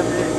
Amen.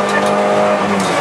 아, 아닙니다.